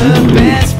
the best